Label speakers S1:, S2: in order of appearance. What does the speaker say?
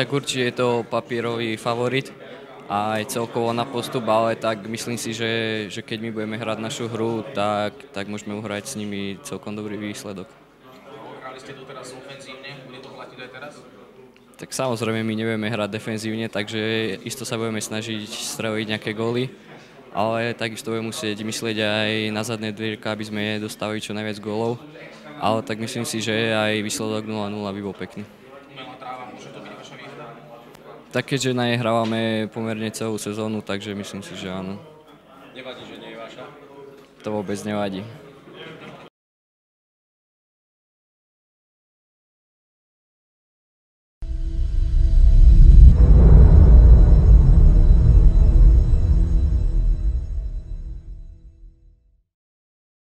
S1: tak určite je to papierový favorit a aj celkovo na postup, ale tak myslím si, že, že keď my budeme hrať našu hru, tak, tak môžeme uhrať s nimi celkom dobrý výsledok.
S2: Hrali ste tu teraz ofenzívne, bude to platiť aj teraz?
S1: Tak samozrejme my nevieme hrať defenzívne, takže isto sa budeme snažiť streliť nejaké góly, ale takisto budeme musieť myslieť aj na zadné dvierka, aby sme dostávali čo najviac gólov ale tak myslím si, že aj výsledok 0-0 by bol pekný.
S2: Môže to byť vaša výhra?
S1: Tak keďže na nej hrávame pomerne celú sezónu, takže myslím si, že áno.
S2: Nevadí, že nie je vaša?
S1: To vôbec nevadí.